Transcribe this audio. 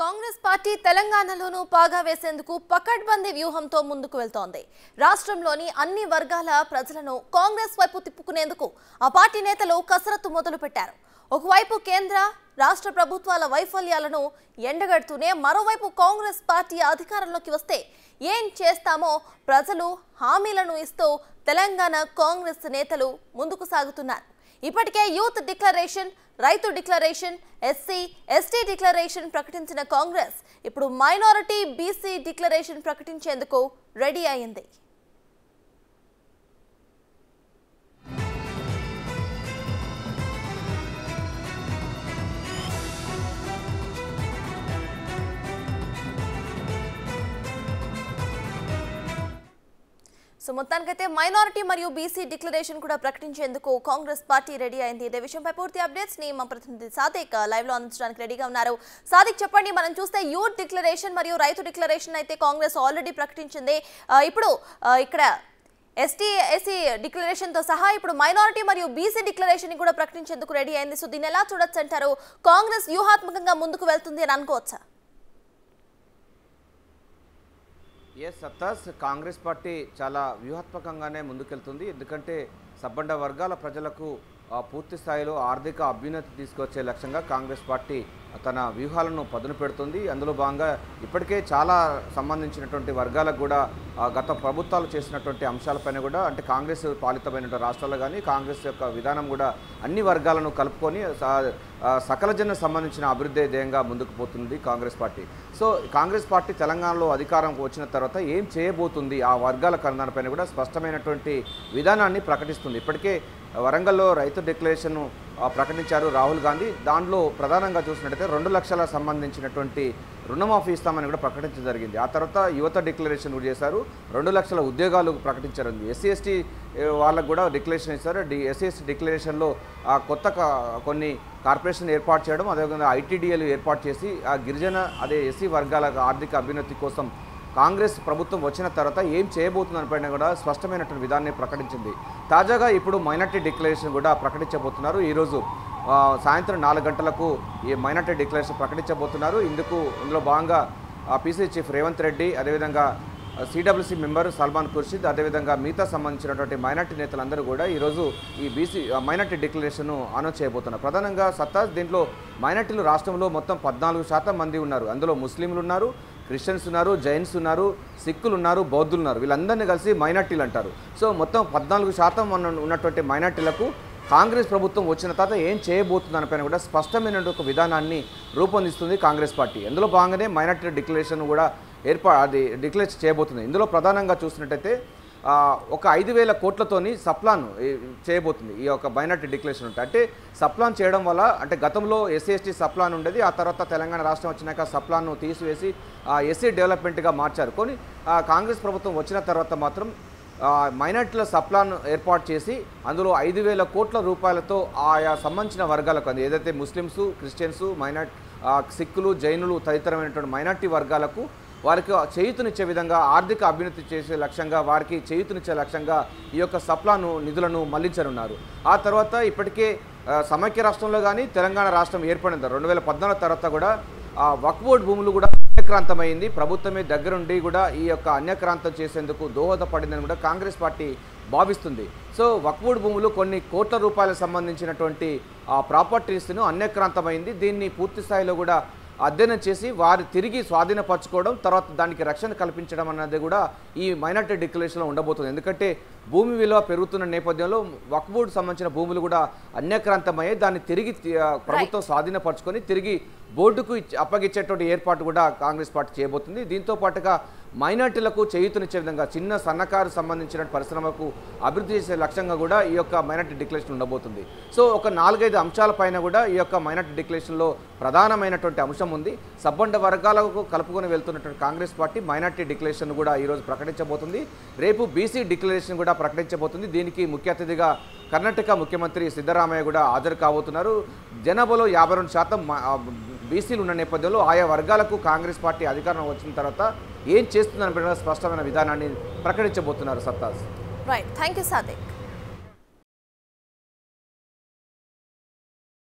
Congress party తెలంగాణలోనూ పాగా వేసేందుకు పకడ్బందీ వ్యూహంతో ముందుకు వెళ్తోంది. రాష్ట్రంలోని అన్ని వర్గాల ప్రజలను కాంగ్రెస్ వైపు తిప్పుకునేందుకు ఆ పార్టీ నేతలు కసరత్తు మొదలుపెట్టారు. ఒకవైపు కేంద్ర రాష్ట్ర ప్రభుత్వాల వైఫల్యాలను ఎండగడుతూనే మరోవైపు కాంగ్రెస్ పార్టీ అధికారంలోకి వస్తే ఏం చేస్తామో ప్రజలు హామీలను ఇస్తూ తెలంగాణ కాంగ్రెస్ నేతలు ముందుకు సాగుతున్నారు. ఇప్పటికే యూత్ డిక్లరేషన్ రైతు డిక్లరేషన్ ఎస్సీ ఎస్టీ డిక్లరేషన్ ప్రకటించిన కాంగ్రెస్ ఇప్పుడు మైనారిటీ బీసీ డిక్లరేషన్ ప్రకటించేందుకు రెడీ అయింది. సో మొత్తానికైతే మైనారిటీ మరియు బీసీ డిక్లరేషన్ కూడా ప్రకటించేందుకు కాంగ్రెస్ పార్టీ రెడీ అయింది. ఇదే విషయంపై పూర్తి అప్డేట్స్ని మా ప్రతినిధి సాదిక్ లైవ్ uh, లో అందించడానికి రెడీగా ఉన్నారు. సాదిక్ చెప్పండి మనం చూస్తే యూత్ డిక్లరేషన్ మరియు రైతు డిక్లరేషన్ అయితే కాంగ్రెస్ ఆల్రెడీ ప్రకటించింది. Uh, ఇప్పుడు uh, ఇక్కడ ఎస్టీ ఎస్సీ డిక్లరేషన్తో సహా ఇప్పుడు మైనారిటీ మరియు బీసీ డిక్లరేషన్ని కూడా ప్రకటించేందుకు రెడీ అయింది. సో దీన్ని ఎలా చూడొచ్చు అంటారు? కాంగ్రెస్ వ్యూహాత్మకంగా ముందుకు వెళ్తుంది అని అనుకోవచ్చా? ఎస్ సత్తాస్ కాంగ్రెస్ పార్టీ చాలా వ్యూహాత్మకంగానే ముందుకెళ్తుంది. ఎందుకంటే సబ్బండ వర్గాల ప్రజలకు పూర్తి స్థాయిలో ఆర్థిక అభ్యున్నతి తీసుకొచ్చే లక్ష్యంగా కాంగ్రెస్ పార్టీ తన వ్యూహాలను పదును పెడుతుంది. అందులో భాగంగా ఇప్పటికే చాలా సంబంధించినటువంటి వర్గాలకు కూడా గత ప్రభుత్వాలు చేసినటువంటి అంశాలపైన కూడా అంటే కాంగ్రెస్ పాలితమైన రాష్ట్రాల్లో కానీ కాంగ్రెస్ యొక్క విధానం కూడా అన్ని వర్గాలను కలుపుకొని స- సకల జన సంబంధించిన అభివృద్ధి ధ్యేయంగా ముందుకు పోతుంది Congress party. So Congress party తెలంగాణలో అధికారంకు వచ్చిన తర్వాత ఏం చేయబోతుంది? ఆ వర్గాల కరణాలపైన కూడా స్పష్టమైనటువంటి విధానాన్ని ప్రకటిస్తుంది. ఇప్పటికే వరంగల్లో రైతు డిక్లరేషన్ ప్రకటించారు రాహుల్ గాంధీ. దాంట్లో ప్రధానంగా చూసినట్టయితే రెండు లక్షల సంబంధించినటువంటి రుణమాఫీ ఇస్తామని కూడా ప్రకటించడం జరిగింది. ఆ తర్వాత యువత డిక్లరేషన్ కూడా చేశారు. రెండు లక్షల ఉద్యోగాలు ప్రకటించారు ఎస్సీ ఎస్టీ వాళ్ళకు కూడా డిక్లరేషన్ ఇస్తారు. డి ఎస్సీ ఎస్టీ డిక్లరేషన్లో ఆ కొత్త కొన్ని కార్పొరేషన్ ఏర్పాటు చేయడం అదేవిధంగా ఐటీడీఏలు ఏర్పాటు చేసి ఆ గిరిజన అదే ఎస్సీ వర్గాల ఆర్థిక అభ్యున్నతి కోసం కాంగ్రెస్ ప్రభుత్వం వచ్చిన తర్వాత ఏం చేయబోతుందనిపైన కూడా స్పష్టమైనటువంటి విధానాన్ని ప్రకటించింది. తాజాగా ఇప్పుడు మైనార్టీ డిక్లరేషన్ కూడా ప్రకటించబోతున్నారు. ఈరోజు సాయంత్రం నాలుగు గంటలకు ఈ మైనార్టీ డిక్లరేషన్ ప్రకటించబోతున్నారు. ఇందుకు ఇందులో భాగంగా పీసీ చీఫ్ రేవంత్ రెడ్డి అదేవిధంగా సిడబ్ల్యూసీ మెంబర్ సల్మాన్ ఖుర్షీద్ అదేవిధంగా మిగతా సంబంధించినటువంటి మైనార్టీ నేతలందరూ కూడా ఈరోజు ఈ బీసీ మైనార్టీ డిక్లరేషన్ను అనౌన్స్ చేయబోతున్నారు. ప్రధానంగా సత్తా దీంట్లో మైనార్టీలు రాష్ట్రంలో మొత్తం పద్నాలుగు శాతం మంది ఉన్నారు. అందులో ముస్లింలు ఉన్నారు క్రిస్టియన్స్ ఉన్నారు జైన్స్ ఉన్నారు సిక్కులు ఉన్నారు బౌద్ధులు ఉన్నారు. వీళ్ళందరినీ కలిసి మైనార్టీలు అంటారు. సో మొత్తం పద్నాలుగు శాతం ఉన్నటువంటి మైనార్టీలకు కాంగ్రెస్ ప్రభుత్వం వచ్చిన తర్వాత ఏం చేయబోతుందనిపైన కూడా స్పష్టమైన ఒక విధానాన్ని రూపొందిస్తుంది కాంగ్రెస్ పార్టీ. అందులో భాగంగానే మైనార్టీ డిక్లరేషన్ కూడా ఏర్పా అది డిక్లేర్ చేయబోతుంది. ఇందులో ప్రధానంగా చూసినట్టయితే ఒక ఐదు వేల కోట్లతోని సప్లాన్ చేయబోతుంది. ఈ యొక్క మైనార్టీ డిక్లరేషన్ ఉంటే. అంటే సప్లాన్ చేయడం వల్ల అంటే గతంలో ఎస్సీ ఎస్టీ సప్లాన్ ఉండేది ఆ తర్వాత తెలంగాణ రాష్ట్రం వచ్చినాక సప్లాన్ను తీసివేసి ఎస్సీ డెవలప్మెంట్గా మార్చారు. కానీ కాంగ్రెస్ ప్రభుత్వం వచ్చిన తర్వాత మాత్రం మైనార్టీల సప్లాన్ ఏర్పాటు చేసి అందులో ఐదు వేల కోట్ల రూపాయలతో ఆయా సంబంధించిన వర్గాలకు అది ఏదైతే ముస్లిమ్స్ క్రిస్టియన్స్ మైనార్ సిక్కులు జైనులు తదితరమైనటువంటి మైనార్టీ వర్గాలకు వారికి చేయూతనిచ్చే విధంగా ఆర్థిక అభ్యున్నతి చేసే లక్ష్యంగా వారికి చేయూతనిచ్చే లక్ష్యంగా ఈ యొక్క సప్లాను నిధులను మళ్ళించనున్నారు. ఆ తర్వాత ఇప్పటికే సమైక్య రాష్ట్రంలో కానీ తెలంగాణ రాష్ట్రం ఏర్పడింది. రెండు వేల పద్నాలుగు తర్వాత కూడా ఆ వక్ఫ్ బోర్డు భూములు కూడా అన్యక్రాంతమైంది. ప్రభుత్వమే దగ్గరుండి కూడా ఈ యొక్క అన్యక్రాంతం చేసేందుకు దోహదపడిందని కూడా కాంగ్రెస్ పార్టీ భావిస్తుంది. సో వక్ఫ్ భూములు కొన్ని కోట్ల రూపాయలకు సంబంధించినటువంటి ఆ ప్రాపర్టీస్ను అన్యక్రాంతమైంది. దీన్ని పూర్తి స్థాయిలో కూడా అధ్యయనం చేసి వారు తిరిగి స్వాధీనపరచుకోవడం తర్వాత దానికి రక్షణ కల్పించడం అన్నది కూడా ఈ మైనార్టీ డిక్లరేషన్లో ఉండబోతుంది. ఎందుకంటే భూమి విలువ పెరుగుతున్న నేపథ్యంలో వక్ఫ్ బోర్డు సంబంధించిన భూములు కూడా అన్యక్రాంతమయ్యాయి. దాన్ని తిరిగి ప్రభుత్వం స్వాధీనపరచుకొని తిరిగి బోర్డుకు అప్పగించేటువంటి ఏర్పాటు కూడా కాంగ్రెస్ పార్టీ చేయబోతుంది. దీంతో పాటుగా మైనార్టీలకు చేయూతనిచ్చే విధంగా చిన్న సన్నకారు సంబంధించిన పరిశ్రమకు అభివృద్ధి చేసే లక్ష్యంగా కూడా ఈ యొక్క మైనార్టీ డిక్లరేషన్ ఉండబోతుంది. సో ఒక నాలుగైదు అంశాలపైన కూడా ఈ యొక్క మైనార్టీ డిక్లరేషన్లో ప్రధానమైనటువంటి అంశం ఉంది. సబ్బండ వర్గాలకు కలుపుకొని వెళ్తున్నటువంటి కాంగ్రెస్ పార్టీ మైనార్టీ డిక్లరేషన్ కూడా ఈరోజు ప్రకటించబోతుంది. రేపు బీసీ డిక్లరేషన్ కూడా ప్రకటించబోతుంది. దీనికి ముఖ్య అతిథిగా కర్ణాటక ముఖ్యమంత్రి సిద్ధరామయ్య కూడా హాజరు కాబోతున్నారు. జనాభాలో యాభై రెండు శాతం బీసీలు ఉన్న నేపథ్యంలో ఆయా వర్గాలకు కాంగ్రెస్ పార్టీ అధికారం వచ్చిన తర్వాత ఏం చేస్తుందని స్పష్టమైన విధానాన్ని ప్రకటించబోతున్నారు సత్తాజ్ రైట్ థ్యాంక్ యూ సాదిక్